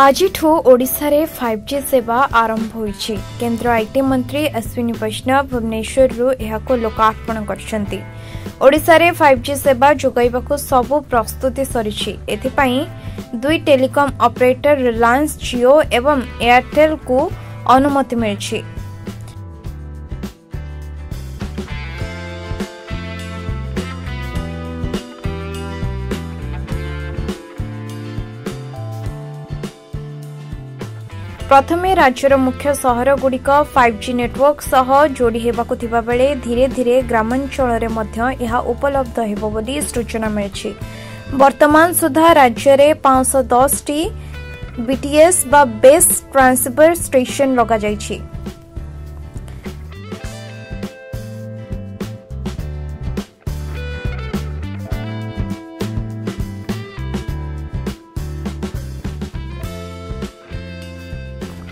ଆଜିଠୁ ଓଡ଼ିଶାରେ five G ସେବା ଆରମ୍ଭ ହୋଇଛି କେନ୍ଦ୍ର ଆଇଟି ମନ୍ତ୍ରୀ ଅଶ୍ୱିନୀ ବୈଷ୍ଣବ ଭୁବନେଶ୍ୱରରୁ ଏହାକୁ ଲୋକାର୍ପଣ କରିଛନ୍ତି ଓଡ଼ିଶାରେ ଫାଇଭ୍ ଜି ସେବା ଯୋଗାଇବାକୁ ସବୁ ପ୍ରସ୍ତୁତି ସରିଛି ଏଥିପାଇଁ ଦୁଇ ଟେଲିକମ୍ ଅପରେଟର ରିଲାୟନ୍ସ ଜିଓ ଏବଂ ଏୟାରଟେଲ୍କୁ ଅନୁମତି ମିଳିଛି ପ୍ରଥମେ ରାଜ୍ୟର ମୁଖ୍ୟ ସହରଗୁଡ଼ିକ ଫାଇଭ୍ ଜି ନେଟୱାର୍କ ସହ ଯୋଡ଼ି ହେବାକୁ ଥିବାବେଳେ ଧୀରେ ଧୀରେ ଗ୍ରାମାଞ୍ଚଳରେ ମଧ୍ୟ ଏହା ଉପଲବ୍ଧ ହେବ ବୋଲି ସୂଚନା ମିଳିଛି ବର୍ତ୍ତମାନ ସୁଦ୍ଧା ରାଜ୍ୟରେ ପାଞ୍ଚଶହ ଦଶଟି ବିଟିଏସ୍ ବା ବେସ୍ ଟ୍ରାନ୍ସଫର ଷ୍ଟେସନ୍ ଲଗାଯାଇଛି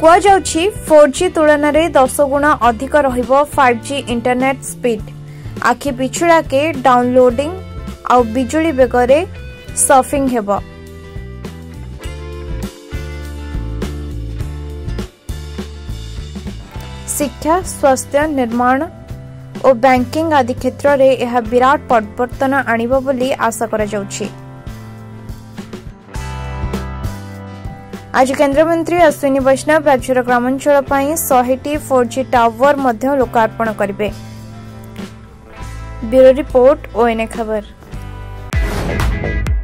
କୁହାଯାଉଛି ଫୋର୍ ଜି ତୁଳନାରେ ଦଶ ଗୁଣ ଅଧିକ ରହିବ ଫାଇଭ୍ ଜି ଇଣ୍ଟରନେଟ୍ ସ୍ପିଡ୍ ଆଖି ପିଛୁଳାକେ ଡାଉନଲୋଡିଂ ଆଉ ବିଜୁଳି ବେଗରେ ସର୍ଫିଂ ହେବ ଶିକ୍ଷା ସ୍ୱାସ୍ଥ୍ୟ ନିର୍ମାଣ ଓ ବ୍ୟାଙ୍କିଂ ଆଦି କ୍ଷେତ୍ରରେ ଏହା ବିରାଟ ପରିବର୍ତ୍ତନ ଆଣିବ ବୋଲି ଆଶା କରାଯାଉଛି ଆଜି କେନ୍ଦ୍ରମନ୍ତ୍ରୀ ଅଶ୍ୱିନୀ ବୈଷ୍ଣବ ରାଜ୍ୟର ଗ୍ରାମାଞ୍ଚଳ ପାଇଁ ଶହେଟି ଫୋର୍ ଜି ଟାୱାର ମଧ୍ୟ ଲୋକାର୍ପଣ କରିବେ ବ୍ୟୁରୋ ରିପୋର୍ଟ ଓଏନ୍ଏ ଖବର